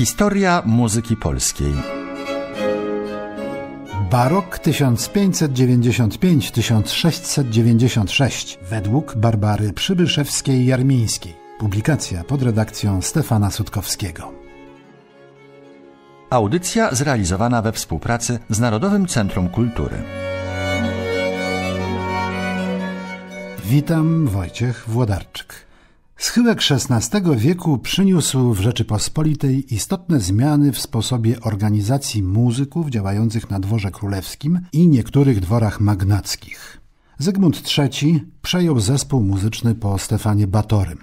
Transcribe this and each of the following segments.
Historia muzyki polskiej. Barok 1595-1696 według Barbary Przybyszewskiej-Jarmińskiej. Publikacja pod redakcją Stefana Sutkowskiego. Audycja zrealizowana we współpracy z Narodowym Centrum Kultury. Witam, Wojciech Włodarczyk. Schyłek XVI wieku przyniósł w Rzeczypospolitej istotne zmiany w sposobie organizacji muzyków działających na dworze królewskim i niektórych dworach magnackich. Zygmunt III przejął zespół muzyczny po Stefanie Batorym.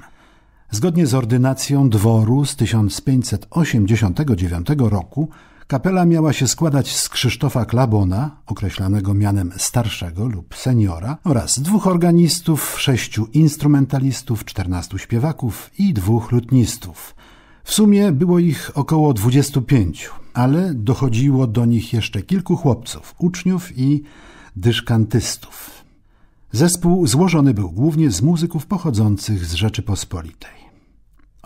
Zgodnie z ordynacją dworu z 1589 roku kapela miała się składać z Krzysztofa Klabona, określanego mianem starszego lub seniora, oraz dwóch organistów, sześciu instrumentalistów, czternastu śpiewaków i dwóch lutnistów. W sumie było ich około 25, ale dochodziło do nich jeszcze kilku chłopców, uczniów i dyszkantystów. Zespół złożony był głównie z muzyków pochodzących z Rzeczypospolitej.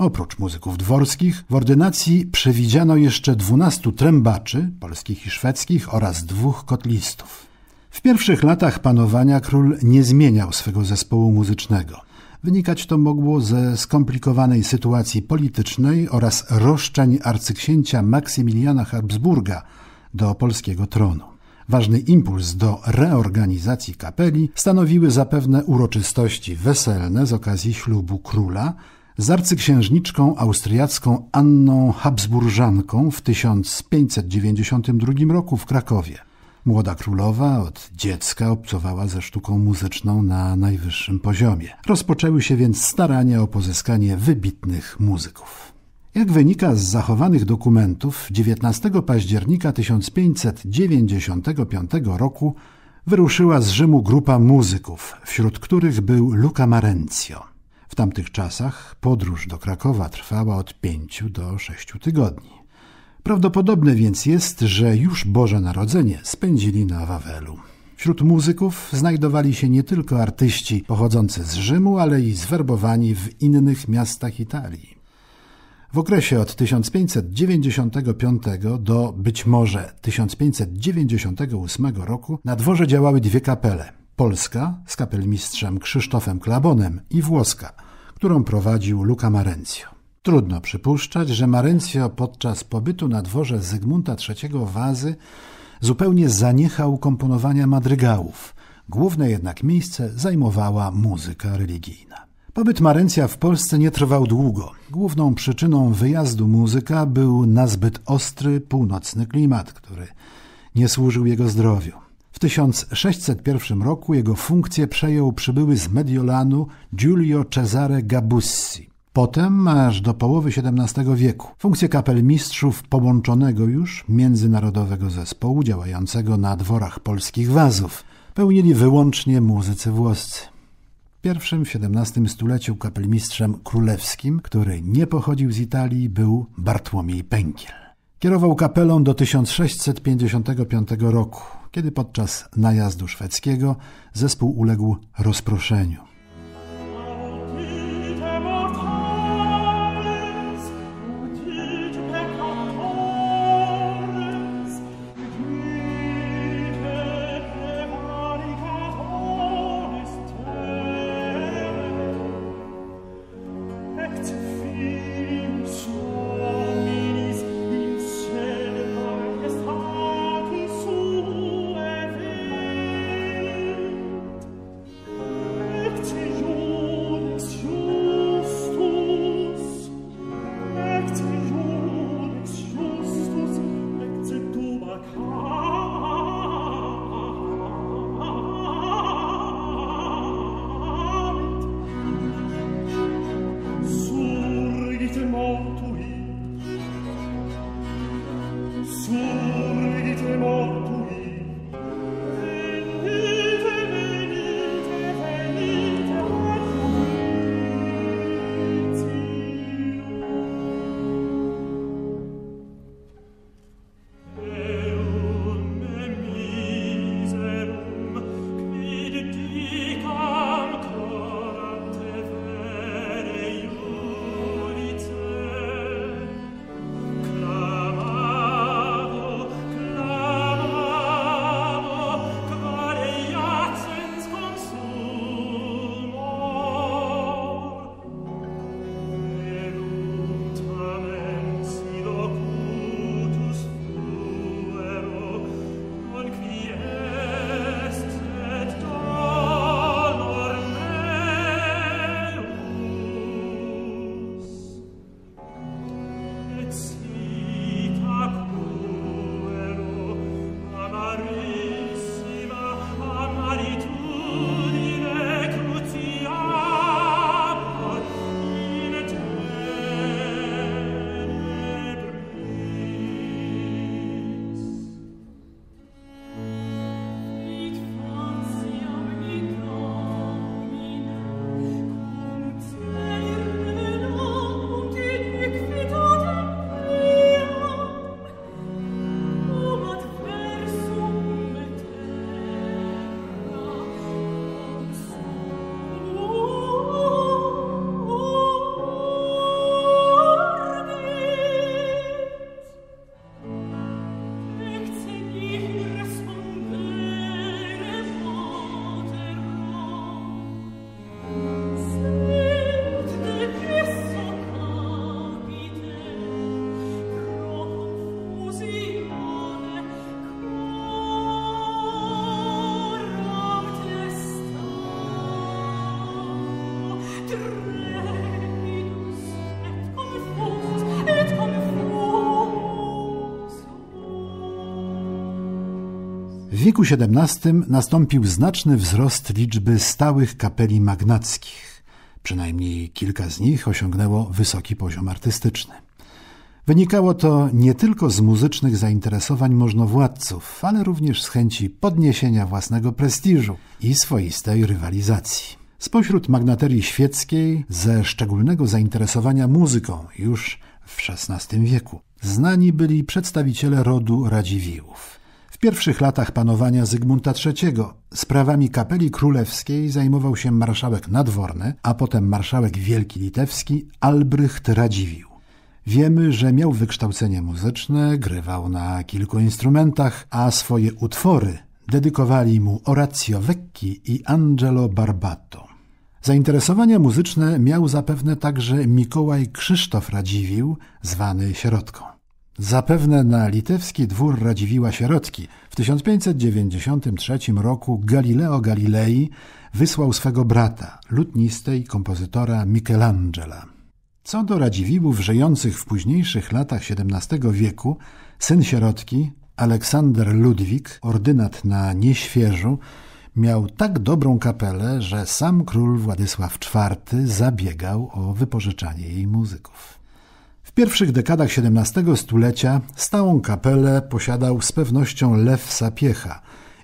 Oprócz muzyków dworskich w ordynacji przewidziano jeszcze dwunastu trębaczy, polskich i szwedzkich oraz dwóch kotlistów. W pierwszych latach panowania król nie zmieniał swego zespołu muzycznego. Wynikać to mogło ze skomplikowanej sytuacji politycznej oraz roszczeń arcyksięcia Maksymiliana Habsburga do polskiego tronu. Ważny impuls do reorganizacji kapeli stanowiły zapewne uroczystości weselne z okazji ślubu króla z arcyksiężniczką austriacką Anną Habsburżanką w 1592 roku w Krakowie. Młoda królowa od dziecka obcowała ze sztuką muzyczną na najwyższym poziomie. Rozpoczęły się więc starania o pozyskanie wybitnych muzyków. Jak wynika z zachowanych dokumentów, 19 października 1595 roku wyruszyła z Rzymu grupa muzyków, wśród których był Luca Marencio. W tamtych czasach podróż do Krakowa trwała od pięciu do sześciu tygodni. Prawdopodobne więc jest, że już Boże Narodzenie spędzili na Wawelu. Wśród muzyków znajdowali się nie tylko artyści pochodzący z Rzymu, ale i zwerbowani w innych miastach Italii. W okresie od 1595 do być może 1598 roku na dworze działały dwie kapele – polska z kapelmistrzem Krzysztofem Klabonem i włoska, którą prowadził Luca Marencio. Trudno przypuszczać, że Marencio podczas pobytu na dworze Zygmunta III Wazy zupełnie zaniechał komponowania madrygałów. Główne jednak miejsce zajmowała muzyka religijna. Pobyt Marencja w Polsce nie trwał długo. Główną przyczyną wyjazdu muzyka był nazbyt ostry północny klimat, który nie służył jego zdrowiu. W 1601 roku jego funkcję przejął przybyły z Mediolanu Giulio Cesare Gabussi. Potem aż do połowy XVII wieku funkcję kapelmistrzów połączonego już międzynarodowego zespołu działającego na dworach polskich wazów pełnili wyłącznie muzycy włoscy. Pierwszym w XVII stuleciu kapelmistrzem królewskim, który nie pochodził z Italii, był Bartłomiej Pękiel. Kierował kapelą do 1655 roku kiedy podczas najazdu szwedzkiego zespół uległ rozproszeniu. Wieku XVII nastąpił znaczny wzrost liczby stałych kapeli magnackich. Przynajmniej kilka z nich osiągnęło wysoki poziom artystyczny. Wynikało to nie tylko z muzycznych zainteresowań możnowładców, ale również z chęci podniesienia własnego prestiżu i swoistej rywalizacji. Spośród magnaterii świeckiej ze szczególnego zainteresowania muzyką już w XVI wieku znani byli przedstawiciele rodu Radziwiłłów. Pierwszych latach panowania Zygmunta III sprawami kapeli królewskiej zajmował się marszałek nadworny, a potem marszałek wielki litewski Albrycht Radziwiłł. Wiemy, że miał wykształcenie muzyczne, grywał na kilku instrumentach, a swoje utwory dedykowali mu Orazio Vecchi i Angelo Barbato. Zainteresowania muzyczne miał zapewne także Mikołaj Krzysztof Radziwił, zwany Sierotką. Zapewne na litewski dwór Radziwiła Sierotki w 1593 roku Galileo Galilei wysłał swego brata, lutnistę i kompozytora Michelangela. Co do Radziwiłłów żyjących w późniejszych latach XVII wieku, syn sierotki, Aleksander Ludwik, ordynat na Nieświeżu, miał tak dobrą kapelę, że sam król Władysław IV zabiegał o wypożyczanie jej muzyków. Pierwszych dekadach XVII stulecia stałą kapelę posiadał z pewnością Lew Sapiecha,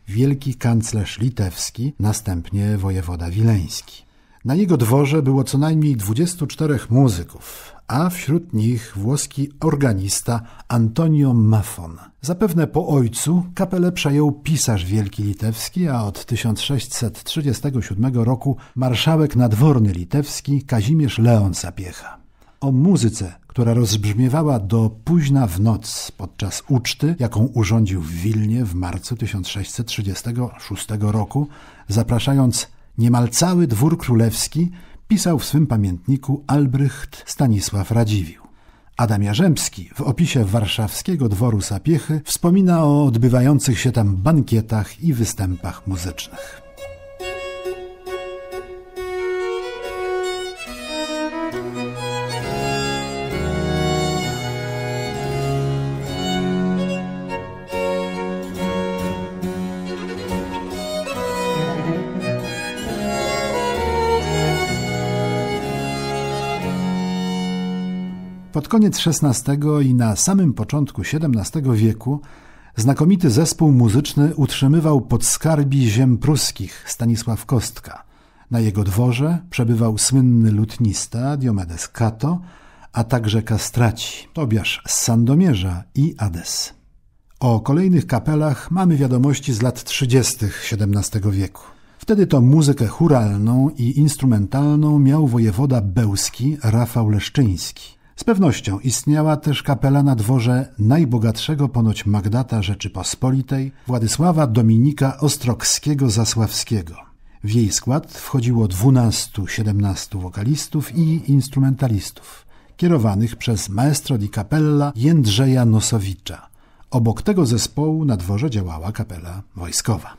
wielki kanclerz litewski, następnie wojewoda wileński. Na jego dworze było co najmniej 24 muzyków, a wśród nich włoski organista Antonio Maffon. Zapewne po ojcu kapelę przejął pisarz wielki litewski, a od 1637 roku marszałek nadworny litewski Kazimierz Leon Sapiecha. O muzyce, która rozbrzmiewała do późna w noc podczas uczty, jaką urządził w Wilnie w marcu 1636 roku, zapraszając Niemal cały dwór królewski pisał w swym pamiętniku Albrecht Stanisław Radziwił. Adam Jarzębski w opisie warszawskiego dworu Sapiechy wspomina o odbywających się tam bankietach i występach muzycznych. Pod koniec XVI i na samym początku XVII wieku znakomity zespół muzyczny utrzymywał podskarbi ziem pruskich Stanisław Kostka. Na jego dworze przebywał słynny lutnista Diomedes Kato, a także kastraci Tobiasz z Sandomierza i Ades. O kolejnych kapelach mamy wiadomości z lat 30. XVII wieku. Wtedy to muzykę churalną i instrumentalną miał wojewoda bełski Rafał Leszczyński. Z pewnością istniała też kapela na dworze najbogatszego ponoć Magdata Rzeczypospolitej, Władysława Dominika Ostrogskiego-Zasławskiego. W jej skład wchodziło 12-17 wokalistów i instrumentalistów, kierowanych przez maestro di capella Jędrzeja Nosowicza. Obok tego zespołu na dworze działała kapela wojskowa.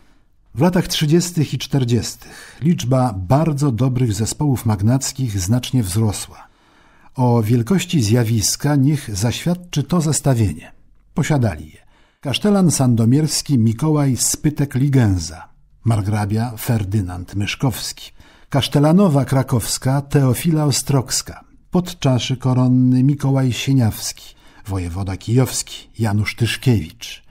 W latach 30. i 40. liczba bardzo dobrych zespołów magnackich znacznie wzrosła. O wielkości zjawiska niech zaświadczy to zestawienie. Posiadali je kasztelan sandomierski Mikołaj Spytek-Ligenza, margrabia Ferdynand Myszkowski, kasztelanowa krakowska Teofila Ostrogska, podczaszy koronny Mikołaj Sieniawski, wojewoda kijowski Janusz Tyszkiewicz,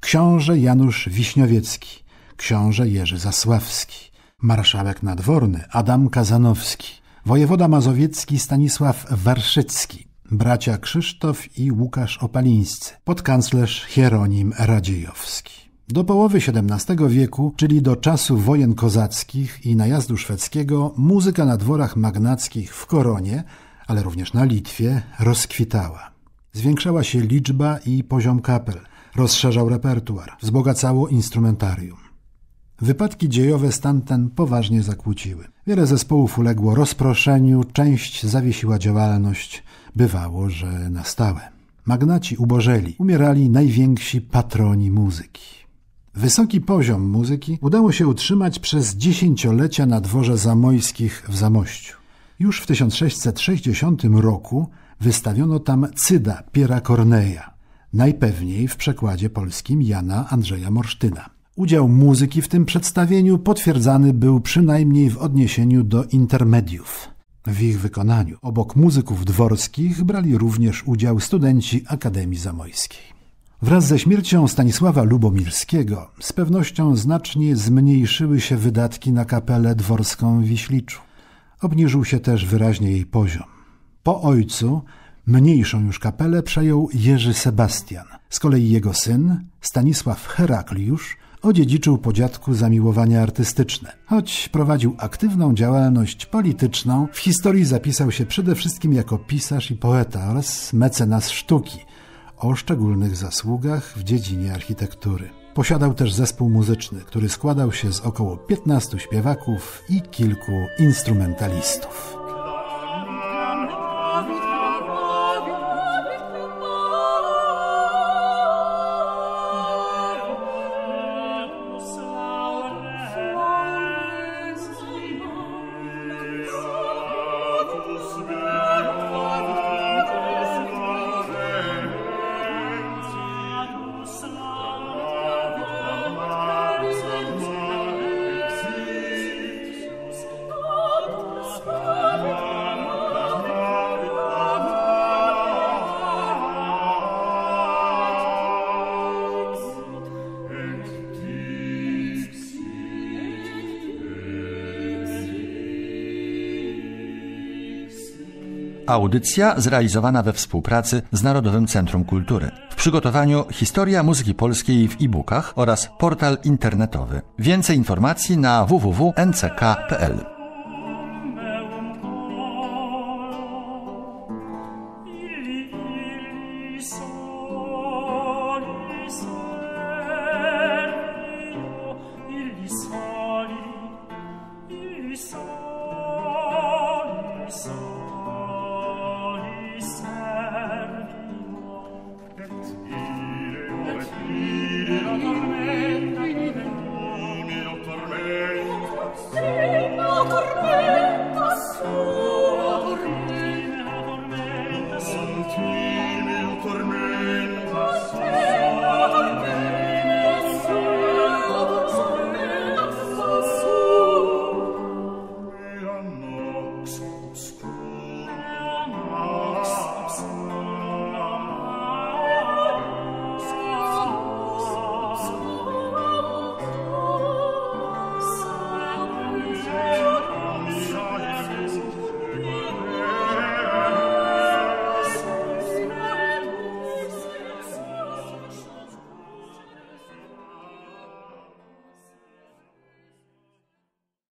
książę Janusz Wiśniowiecki, książę Jerzy Zasławski, marszałek nadworny Adam Kazanowski, wojewoda mazowiecki Stanisław Warszycki, bracia Krzysztof i Łukasz Opalińscy, podkanclerz Hieronim Radziejowski. Do połowy XVII wieku, czyli do czasu wojen kozackich i najazdu szwedzkiego, muzyka na dworach magnackich w Koronie, ale również na Litwie, rozkwitała. Zwiększała się liczba i poziom kapel, rozszerzał repertuar, wzbogacało instrumentarium. Wypadki dziejowe stan ten poważnie zakłóciły. Wiele zespołów uległo rozproszeniu, część zawiesiła działalność. Bywało, że na stałe. Magnaci ubożeli, umierali najwięksi patroni muzyki. Wysoki poziom muzyki udało się utrzymać przez dziesięciolecia na dworze zamojskich w Zamościu. Już w 1660 roku wystawiono tam cyda Piera Korneja, najpewniej w przekładzie polskim Jana Andrzeja Morsztyna. Udział muzyki w tym przedstawieniu potwierdzany był przynajmniej w odniesieniu do intermediów. W ich wykonaniu obok muzyków dworskich brali również udział studenci Akademii Zamojskiej. Wraz ze śmiercią Stanisława Lubomirskiego z pewnością znacznie zmniejszyły się wydatki na kapelę dworską w Wiśliczu. Obniżył się też wyraźnie jej poziom. Po ojcu mniejszą już kapelę przejął Jerzy Sebastian. Z kolei jego syn, Stanisław Herakliusz, odziedziczył po dziadku zamiłowania artystyczne. Choć prowadził aktywną działalność polityczną, w historii zapisał się przede wszystkim jako pisarz i poeta oraz mecenas sztuki – o szczególnych zasługach w dziedzinie architektury. Posiadał też zespół muzyczny, który składał się z około 15 śpiewaków i kilku instrumentalistów. Audycja zrealizowana we współpracy z Narodowym Centrum Kultury. W przygotowaniu Historia Muzyki Polskiej w e-bookach oraz portal internetowy. Więcej informacji na www.nck.pl.